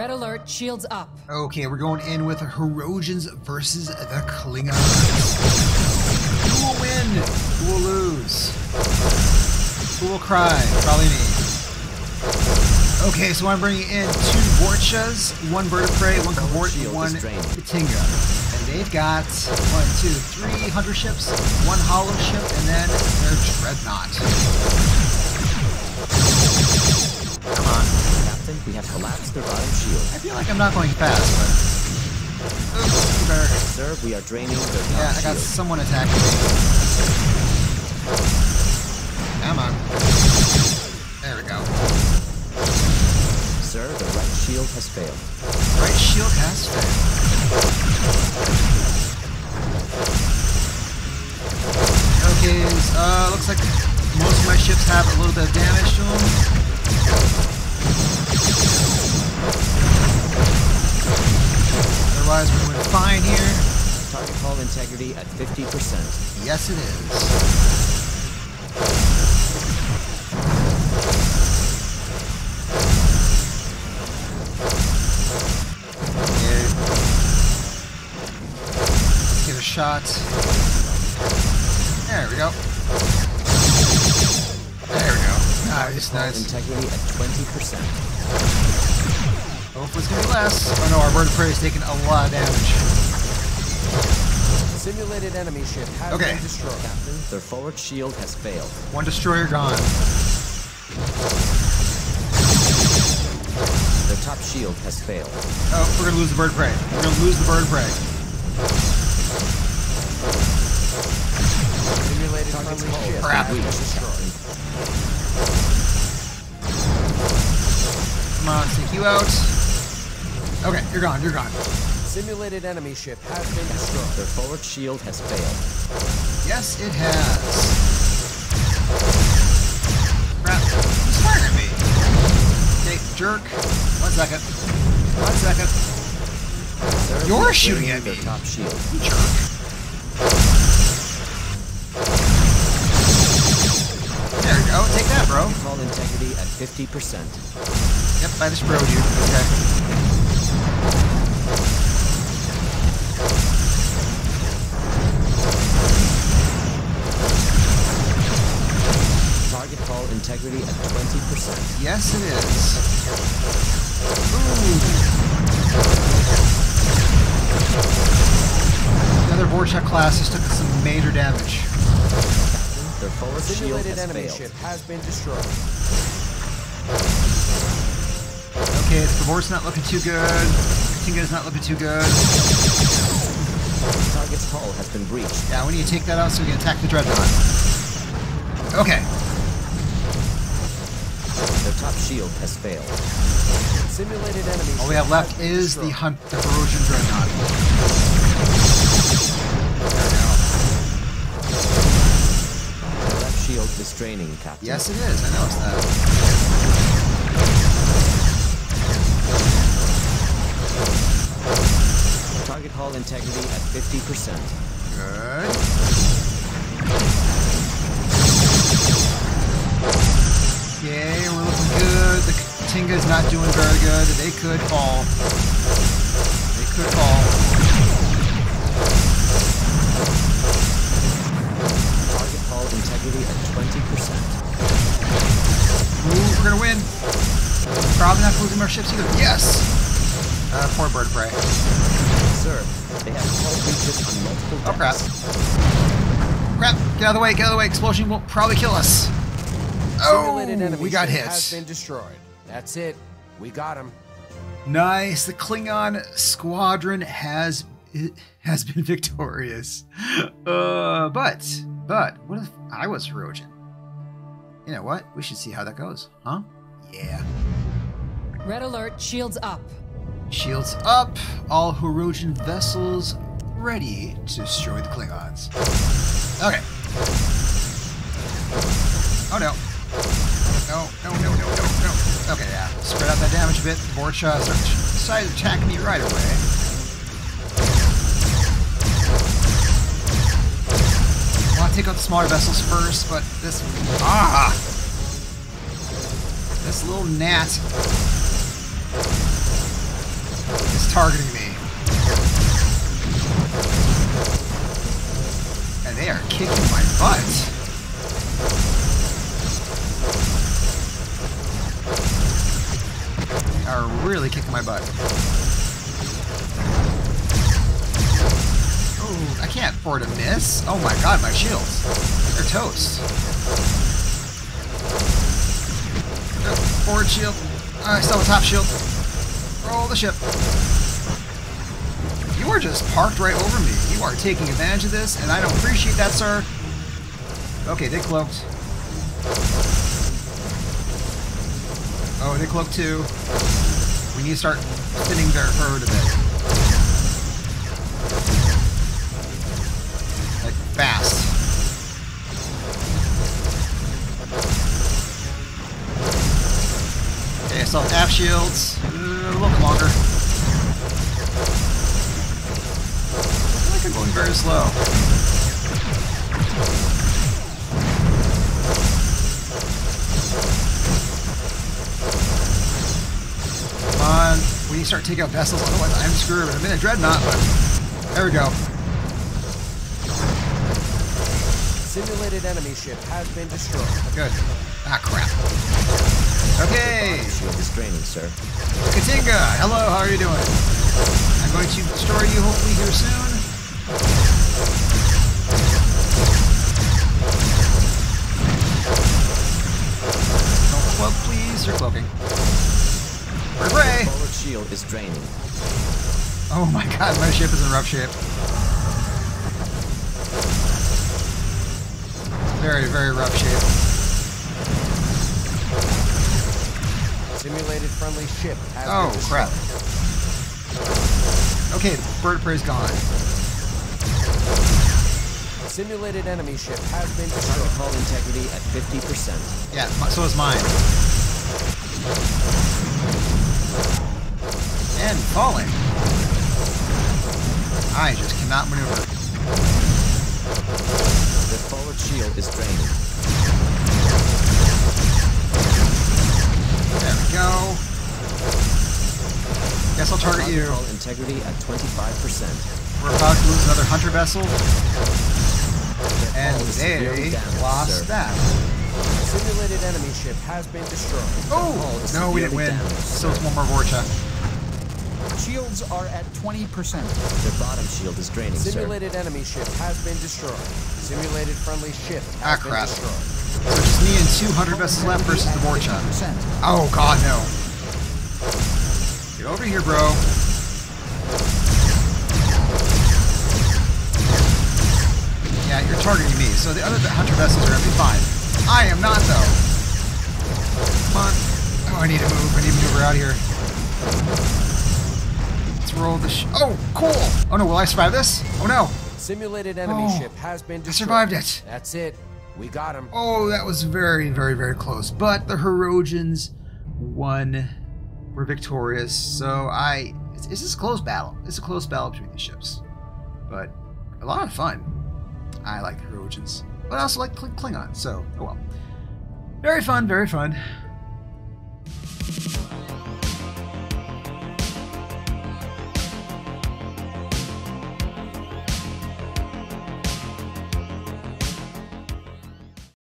Red alert, shields up. Okay, we're going in with Hirogens versus the Klingons. Who will win? Who will lose? Who will cry? Probably me. Okay, so I'm bringing in two Vorchas, one Bird of Prey, one K'Vort, one K'Tinga. And they've got one, two, three Hunter ships, one Hollow ship, and then their Dreadnought. Come on. We have collapsed their bottom shield. I feel like I'm not going fast, but... Oops, better. Sir, we are draining their top Yeah, I got shield. someone attacking me. Come on. There we go. Sir, the right shield has failed. Right shield has failed. Okay, uh, looks like most of my ships have a little bit of damage to them. At 50%. Yes, it is. Shot. There we go. There we go. Nice, nice. integrity at 20%. Hopefully it's gonna be less. Oh no, our bird of prey is taking a lot of damage. Simulated enemy ship has Okay. been destroyed. Captain, their forward shield has failed. One destroyer gone. Their top shield has failed. Oh, we're gonna lose the bird of prey. We're gonna lose the bird of prey. Simulated friendly ship Crap. has been destroyed. Come on, take you out. Okay, you're gone, you're gone. Simulated enemy ship has been destroyed. Their forward shield has failed. Yes, it has. Crap. He's firing at me. Okay, jerk. One second. One second. Sir, You're shooting at me. top shield. Jerk. There you go. Take that, bro. Hull integrity at 50%. Yep, I just broed you. Okay. Integrity at 20%. Yes, it is. Ooh. The other Vorchak class just took some major damage. Their forward shield Simulated has enemy failed. ship has been destroyed. Okay, the K'Vort's not looking too good. K'Tinga's not looking too good. Target's hull has been breached. Yeah, we need to take that out so we can attack the Dreadnought. Okay. Their top shield has failed. Simulated enemy All we have left is the. Hunt, the Corrosion Dreadnought. Left shield is draining, Captain. Yes, it is. I noticed that. Target hull integrity at 50%. Good. Okay, Tinga's not doing very good. They could fall. They could fall. Target hull integrity at 20%. Ooh, we're gonna win. Probably not losing our ships either. Yes! Uh, poor bird prey. Sir, they have hull breaches on multiple Oh, crap. Crap! Get out of the way, get out of the way. Explosion will probably kill us. Oh, we got ship has been destroyed. That's it. We got him. Nice. The Klingon squadron has has been victorious. Uh, but but what if I was Hirogen? You know what? We should see how that goes, huh? Yeah. Red alert, shields up. Shields up. All Hirogen vessels ready to destroy the Klingons. Okay. Oh no. No, Spread out that damage a bit. Vorcha decided to attack me right away. I want to take out the smaller vessels first, but this. Ah! This little gnat. is targeting me. And they are kicking my butt. Are really kicking my butt. Oh, I can't afford to miss. Oh my god, my shields. They're toast. Forward shield. I still have a top shield. Roll the ship. You are just parked right over me. You are taking advantage of this, and I don't appreciate that, sir. Okay, they cloaked. Oh, they cloaked too. We need to start spinning their herd a bit. Like, fast. Okay, still half shields. Uh, a little longer. I feel like I'm going very slow. Need to start taking out vessels, otherwise I'm screwed. I'm in a dreadnought, but there we go. Simulated enemy ship has been destroyed. Good. Ah, crap. Okay. Bottom shield is draining, sir. K'Tinga, hello, how are you doing? I'm going to destroy you hopefully here soon. Don't cloak, please. You're cloaking. Hooray! Forward shield is draining. Oh my god, my ship is in rough shape. Very, very rough shape. Simulated friendly ship has Oh, been destroyed. crap. Okay, bird prey's gone. Simulated enemy ship has been destroyed. Protocol integrity at 50%. Yeah, so is mine. And falling. I just cannot maneuver. The forward shield is draining. There we go. Guess I'll target you. Integrity at 25%. We're about to lose another hunter vessel, and hull is severely they damaged, lost sir. that. Simulated enemy ship has been destroyed. Oh! No, we didn't win. damaged, Still sir. one more Vorcha. Shields are at 20%. The bottom shield is draining, sir. Simulated enemy ship has been destroyed. Simulated friendly ship Ah, has been crap. destroyed. So just me and two hunter vessels left versus the Vorcha. Oh god, no. Get over here, bro. Yeah, you're targeting me, so the other hunter vessels are gonna be fine. I am not, though. Come on. Oh, I need to move. I need to maneuver out of here. The sh- Oh, cool! Oh no, will I survive this? Oh no! Simulated enemy Oh, ship has been I destroyed. survived it. That's it. We got him. Oh, that was very, very, very close. But the Herodians won. We're victorious. So I. It's, it's just a close battle. It's a close battle between these ships. But a lot of fun. I like the Herodians. But I also like Kling- Klingons. So, oh well. Very fun, very fun.